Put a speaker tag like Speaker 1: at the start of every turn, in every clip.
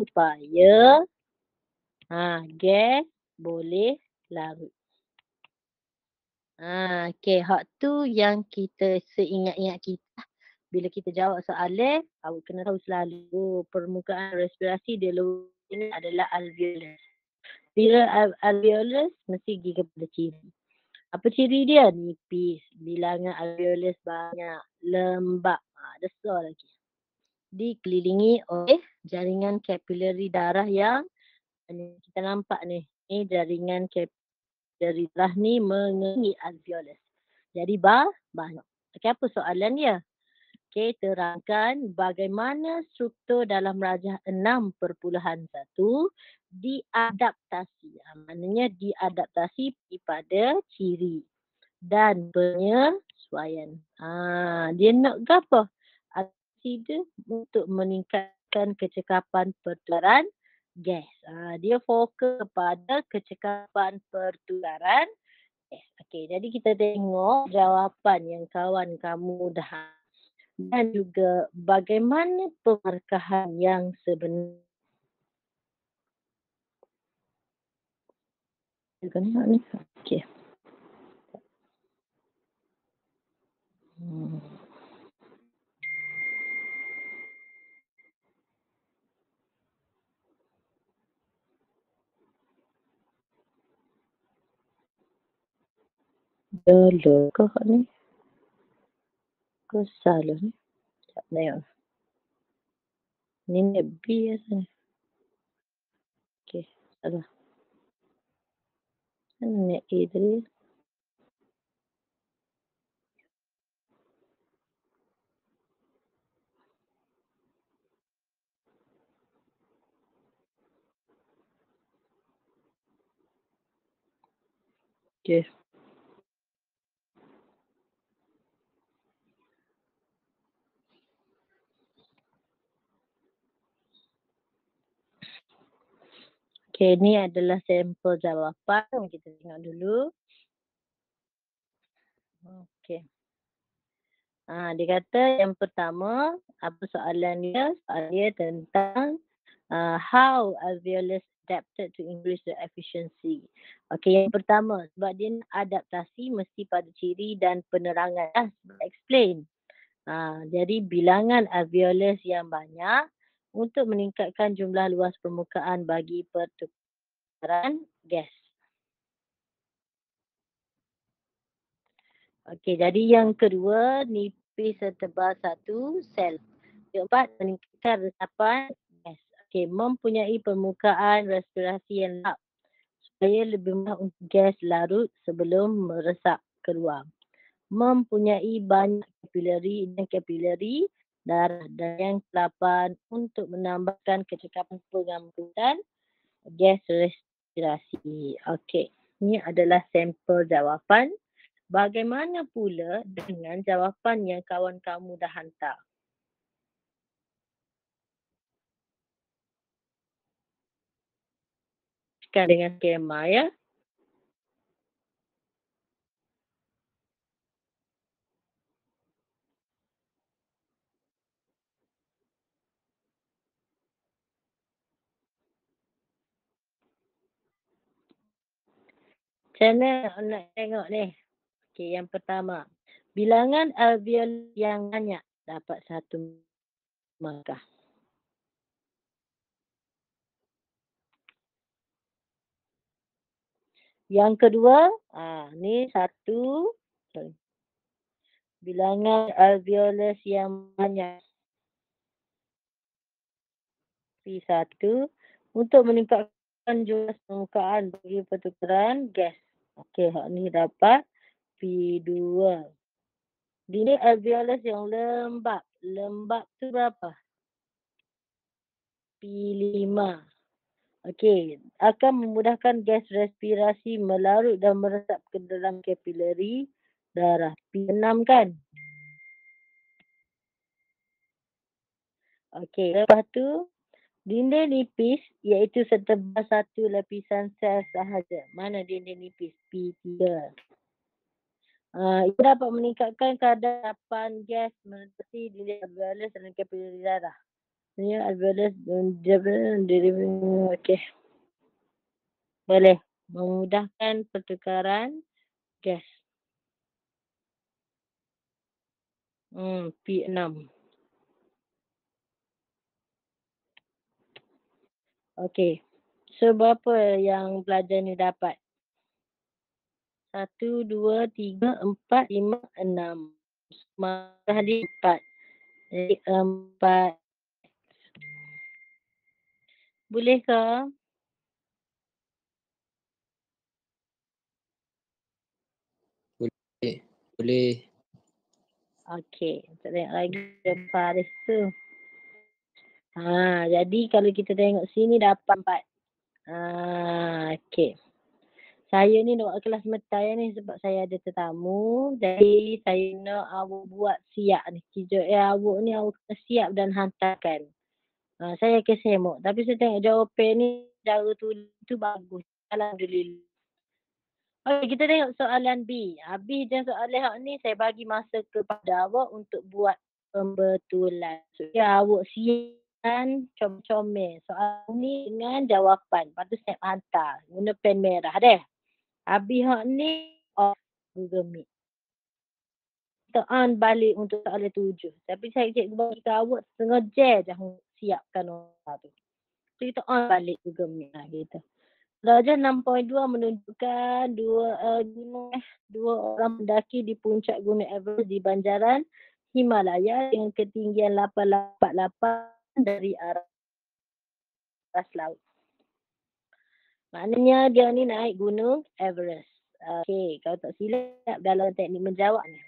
Speaker 1: supaya ha, gas boleh larut. Ha, okay, hak tu yang kita seingat-ingat kita. Bila kita jawab soalan, awak kena tahu selalu permukaan respirasi dia ini adalah alveolus. Bila alveolus mesti pergi kepada ciri. Apa ciri dia? Nipis. Bilangan alveolus banyak. Lembab. Ha, besar lagi. Dikelilingi oleh jaringan kapilari darah yang kita nampak ni. Ni jaringan kapilari darah ni mengelilingi alveolus. Jadi bah, banyak. Okay, apa soalan dia? Okay, terangkan bagaimana struktur dalam rajah 6.1 diadaptasi. Ha, maknanya diadaptasi pada ciri dan penyesuaian. Ha, dia nak apa? Dia untuk meningkatkan kecekapan pertukaran gas. Ha, dia fokus kepada kecekapan pertukaran gas. Okay, jadi kita tengok jawapan yang kawan kamu dah dan juga bagaimana pemarkahan yang sebenar. Okay. Hmm. Dulu kau ni. Kau salah ni. Tak tengok. Ni ni B rasa ni. Okay, salah. Mana A tadi? Okay. Okay, ni adalah sampel jawapan. Kita tengok dulu. Okay. Ha, dia kata yang pertama, apa soalan dia? Soalan dia tentang uh, how alveolus adapted to increase the efficiency. Okay, yang pertama, sebab dia adaptasi mesti pada ciri dan penerangan. Ah, explain. Ha, jadi bilangan alveolus yang banyak untuk meningkatkan jumlah luas permukaan bagi pertukaran gas. Okey, jadi yang kedua nipis setebal satu sel. Keempat meningkatkan resapan gas. Okey, mempunyai permukaan respirasi yang lap supaya lebih mudah untuk gas larut sebelum meresap keluar. Mempunyai banyak kapilari dan kapilari darah dan yang kelapan untuk menambahkan kecekapan pengambilan gas respirasi. Okey, ini adalah sampel jawapan. Bagaimana pula dengan jawapan yang kawan kamu dah hantar? Sekarang dengan skema ya. Mana nak tengok ni? Okey, yang pertama. Bilangan alveol yang banyak dapat satu markah. Yang kedua, ah ni satu. Sorry. Bilangan alveolus yang banyak. P1 untuk meningkatkan jumlah permukaan bagi pertukaran gas. Okey, hak ni dapat P2. Ini alveolus yang lembab. Lembab tu berapa? P5. Okey, akan memudahkan gas respirasi melarut dan meresap ke dalam kapilari darah. P6 kan? Okey, lepas tu Dinding nipis iaitu setebal satu lapisan sel sahaja. Mana dinding nipis? P3. Uh, ia dapat meningkatkan kadar gas melintasi dinding alveolus dan kapilari darah. Ya, alveolus Okey. Boleh. Memudahkan pertukaran gas. Hmm, P6. Okey. So, berapa yang pelajar ni dapat? Satu, dua, tiga, empat, lima, enam. Masa hari empat. Jadi, empat Boleh ke?
Speaker 2: Boleh. Boleh.
Speaker 1: Okey, tengok lagi Faris tu. Ha, jadi kalau kita tengok sini dapat empat. Ha, okey. Saya ni nak buat kelas metai ni sebab saya ada tetamu. Jadi saya nak awak buat siap ni. Kijak eh awak ni awak kena siap dan hantarkan. Ha, saya akan semok. Tapi saya tengok jawapan ni cara tu tu bagus. Alhamdulillah. Okey, kita tengok soalan B. Habis je soalan hak ni saya bagi masa kepada awak untuk buat pembetulan. So, ya, awak siapkan comel-comel soalan ni dengan jawapan. Lepas tu saya hantar. Guna pen merah deh. Habis hak ni off Google Meet. Kita on balik untuk soalan tujuh. Tapi saya cikgu bagi ke awak setengah jam je siapkan orang tu. So kita on balik Google Meet lah kita. Darjah 6.2 menunjukkan dua uh, dua orang pendaki di puncak Gunung Everest di Banjaran Himalaya dengan ketinggian 888 dari arah laut. Maknanya dia ni naik gunung Everest. Okey, kalau tak silap dalam teknik menjawab ni.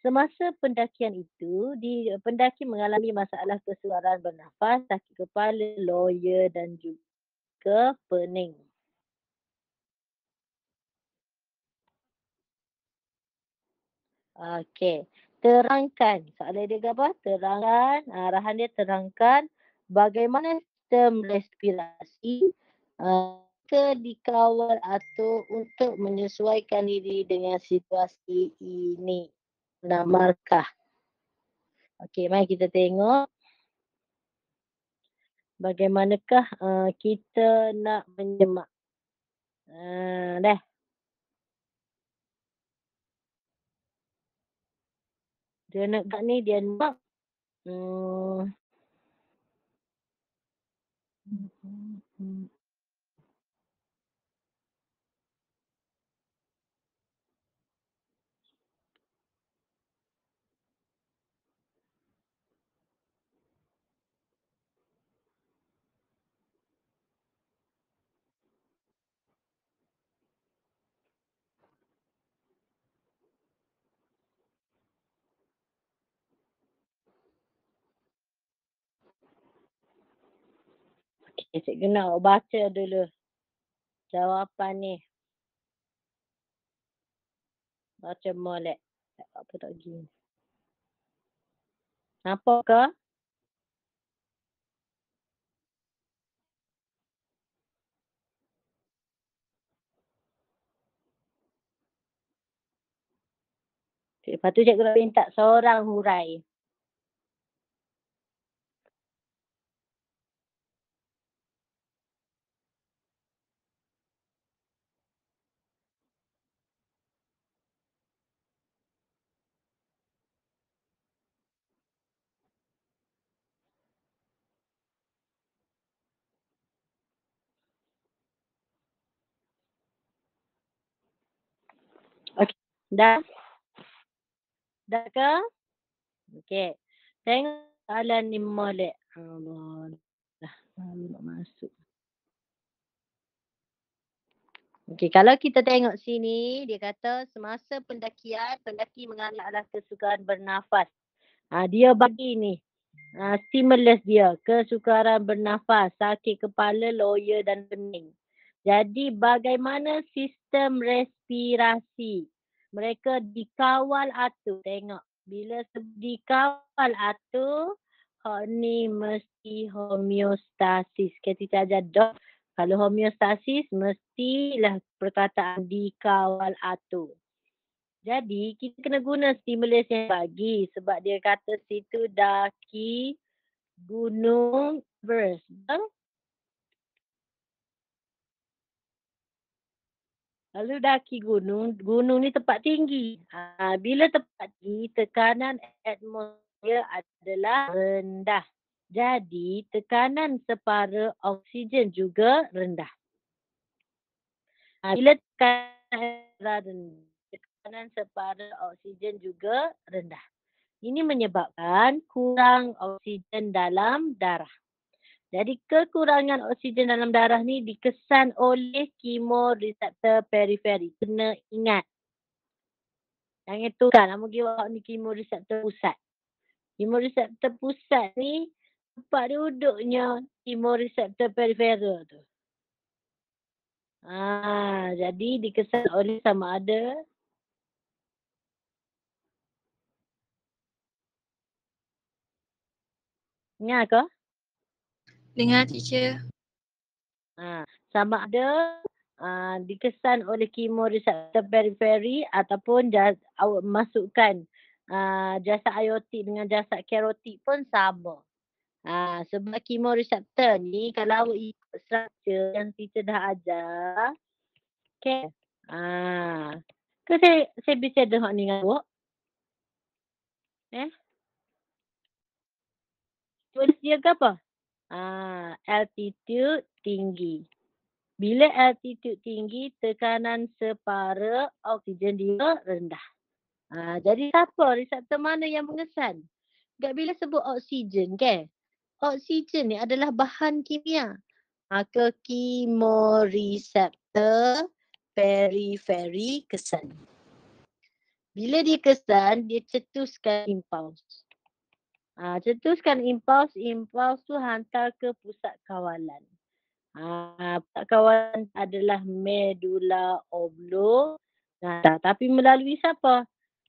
Speaker 1: Semasa pendakian itu, di pendaki mengalami masalah kesuaran bernafas, sakit kepala, loya dan juga pening. Okey. Terangkan. Soalan dia apa? Terangkan. Arahan dia terangkan bagaimana sistem respirasi ke dikawal atau untuk menyesuaikan diri dengan situasi ini enam markah. Okey, mari kita tengok bagaimanakah uh, kita nak menyemak. Uh, dah. Dia nak kat ni dia nak hmm. Okay, cikgu baca dulu jawapan ni. Baca molek. Apa tak pergi. Nampak ke? Lepas tu cikgu nak minta seorang hurai. Okey, dah? Dah ke? Okey. Tengok soalan ni molek. Allah. Dah, nak masuk. Okey, kalau kita tengok sini, dia kata semasa pendakian, pendaki mengalami kesukaran bernafas. Ha, dia bagi ni. Ha, stimulus dia, kesukaran bernafas, sakit kepala, loya dan pening. Jadi bagaimana sistem respirasi? Mereka dikawal atur. Tengok. Bila dikawal atur, hak ni mesti homeostasis. Kita ajar dok. Kalau homeostasis, mestilah perkataan dikawal atur. Jadi, kita kena guna stimulus yang bagi sebab dia kata situ daki Gunung. Betul? Lalu daki gunung, gunung ni tempat tinggi. Ha, bila tempat tinggi, tekanan atmosfer adalah rendah. Jadi, tekanan separa oksigen juga rendah. Ha, bila tekanan rendah, tekanan separa oksigen juga rendah. Ini menyebabkan kurang oksigen dalam darah. Jadi kekurangan oksigen dalam darah ni dikesan oleh kemoreseptor periferi. Kena ingat. Jangan tukar nama dia awak ni kemoreseptor pusat. Kemoreseptor pusat ni tempat duduknya kemoreseptor periferi tu. Ah, jadi dikesan oleh sama ada Ingat ke?
Speaker 2: Dengar teacher.
Speaker 1: Ha, sama ada uh, dikesan oleh kemoreseptor periferi ataupun jas, awak masukkan uh, jasad aortik dengan jasad karotik pun sama. Ha, sebab kemoreseptor ni kalau awak ikut structure yang teacher dah ajar, okay. Ha, ke saya, saya bisa dengar ni dengan awak? Eh? Tulis dia ke apa? Ah, altitude tinggi. Bila altitude tinggi, tekanan separa oksigen dia rendah. Ah, jadi siapa reseptor mana yang mengesan? Tak bila sebut oksigen ke? Oksigen ni adalah bahan kimia. Maka kemoreseptor periferi kesan. Bila dia kesan, dia cetuskan impuls. Ha, cetuskan impuls, impuls tu hantar ke pusat kawalan. Ha, pusat kawalan adalah medula oblongata. Tapi melalui siapa?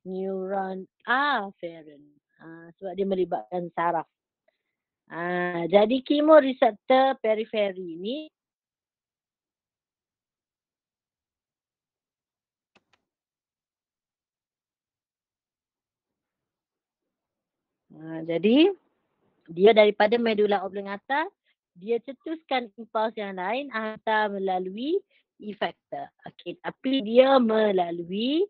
Speaker 1: Neuron afferent. Ha, sebab dia melibatkan saraf. Ha, jadi kemoreseptor periferi ni Ha, jadi dia daripada medula oblongata dia cetuskan impuls yang lain hantar melalui efektor. Okey, tapi dia melalui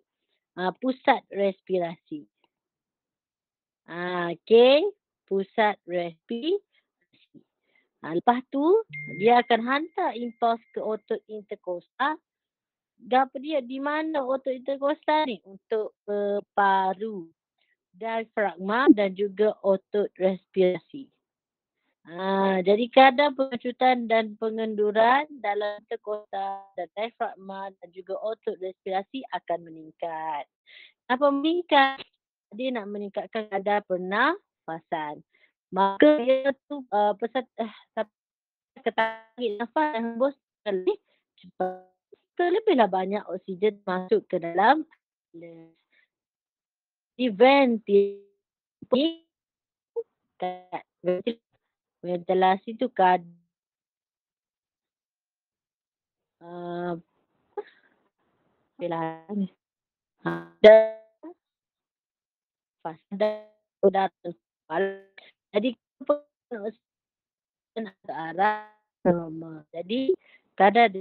Speaker 1: uh, pusat respirasi. Uh, Okey, pusat respirasi. Ha, lepas tu dia akan hantar impuls ke otot interkostal. Gapa dia di mana otot interkostal ni? Untuk uh, paru diafragma dan juga otot respirasi. Ha, jadi kadar pengecutan dan pengenduran dalam terkota dan diafragma dan juga otot respirasi akan meningkat. Apa meningkat? Dia nak meningkatkan kadar pernafasan. Maka dia tu uh, pesat uh, ketarik nafas dan hembus lebih cepat. Terlebihlah banyak oksigen masuk ke dalam event ni ventilasi tu kad uh, ada pada udara jadi ke arah normal. Jadi kadar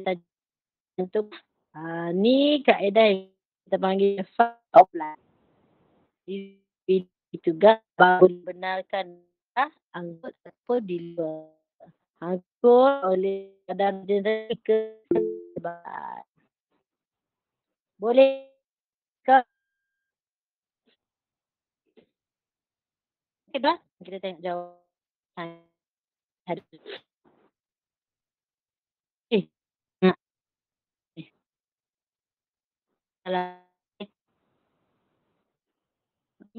Speaker 1: untuk uh, ni kaedah yang kita panggil offline itu juga baru dibenarkan ah, apa di luar. Oleh badan jenis kesebaran. Boleh ke? Dah. Kita tengok jawab. Eh. Eh. Salah.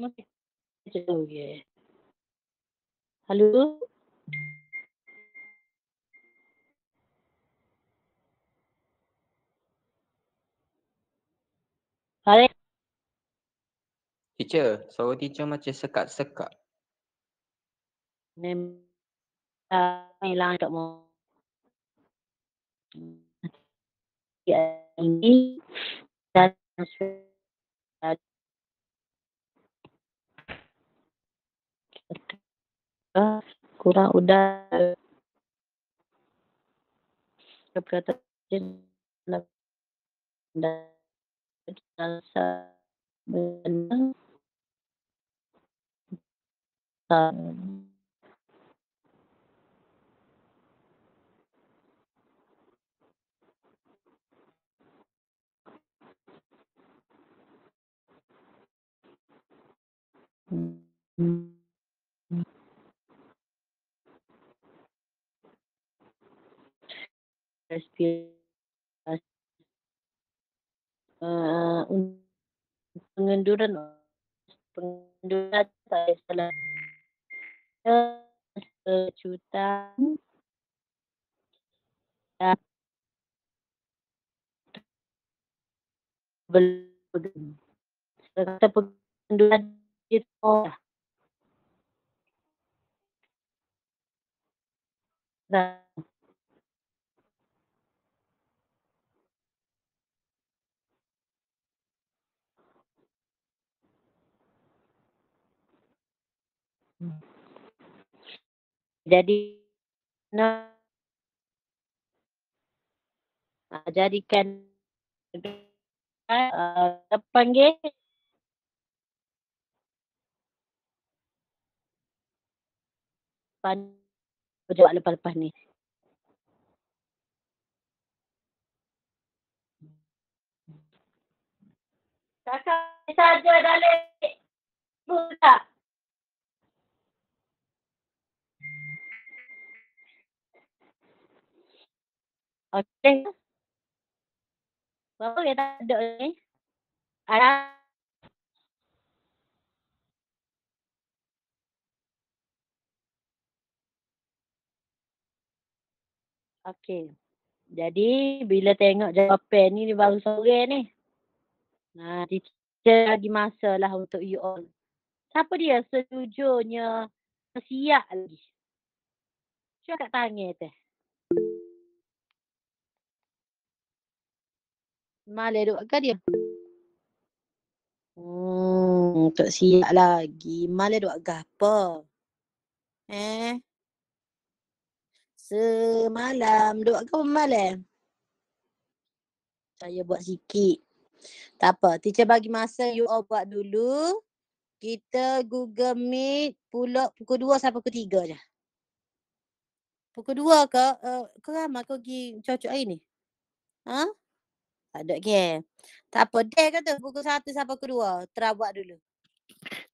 Speaker 1: Okay. Halo. Hai.
Speaker 3: Teacher, suara teacher macam sekat-sekat.
Speaker 1: Nem uh, hilang tak mau. Ya, ini dan kurang udara. Perkataan dalam Hmm. Respirasi. Uh, pengenduran pengenduran saya salah kejutan ya. belum kata pengenduran itu nah jadi nah jadikan uh, panggil pan berjawab lepas-lepas ni. Kakak saja dalik. Buka. Okey. Berapa kita ada ni? Ada Okey. Jadi bila tengok jawapan ni, ni baru sore ni. Nah, teacher lagi masa lah untuk you all. Siapa dia sejujurnya siap lagi? Cuba kat tangan teh. Malah duk ke dia? Hmm, tak siap lagi. Malah duk apa? Eh? Semalam duk ke malam? Saya buat sikit. Tak apa, teacher bagi masa you all buat dulu. Kita Google Meet pula pukul 2 sampai pukul 3 je. Pukul 2 ke? Uh, kau ramai kau pergi cocok hari ni? Ha? Tak ada ke? Tak apa, ke tu pukul 1 sampai pukul 2. Try buat dulu.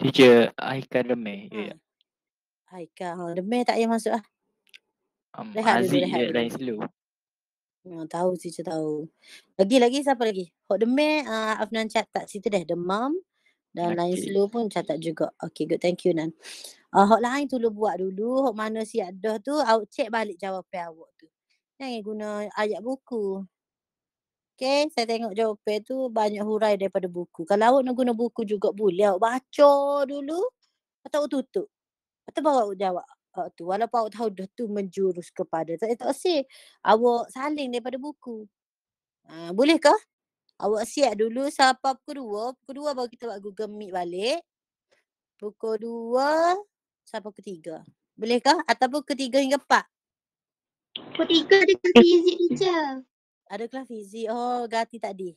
Speaker 3: Teacher, Aika Demeh.
Speaker 1: Ha.
Speaker 3: Ya.
Speaker 1: Aika, ha, tak payah masuk lah.
Speaker 3: Um,
Speaker 1: Rehat dulu,
Speaker 3: Aziz
Speaker 1: rehat
Speaker 3: je
Speaker 1: dulu.
Speaker 3: lain slow.
Speaker 1: Ha, tahu teacher tahu. Lagi-lagi siapa lagi? Hok demam, uh, Afnan catat situ deh. Demam dan lain
Speaker 3: Okey.
Speaker 1: slow pun catat juga. Okay, good. Thank you, Nan. Uh, hok lain tu lu buat dulu. Hok mana siap dah tu, awak cek balik jawapan awak tu. Jangan guna ayat buku. Okay, saya tengok jawapan tu banyak hurai daripada buku. Kalau awak nak guna buku juga boleh. Awak baca dulu atau awak tutup. Atau baru awak jawab. Uh, tu walaupun awak tahu dah tu menjurus kepada tak tak sih awak saling daripada buku. Uh, boleh ke? Awak siap dulu sampai pukul 2. Pukul 2 baru kita buat Google Meet balik. Pukul 2 sampai pukul 3. Boleh ke? Ataupun pukul 3 hingga 4.
Speaker 2: Pukul tiga ada ke fizik teacher.
Speaker 1: Ada kelas fizik. Oh, Gati tadi.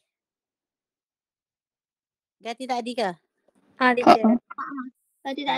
Speaker 1: Gati tadi ke?
Speaker 2: Ha teacher. Tadi tak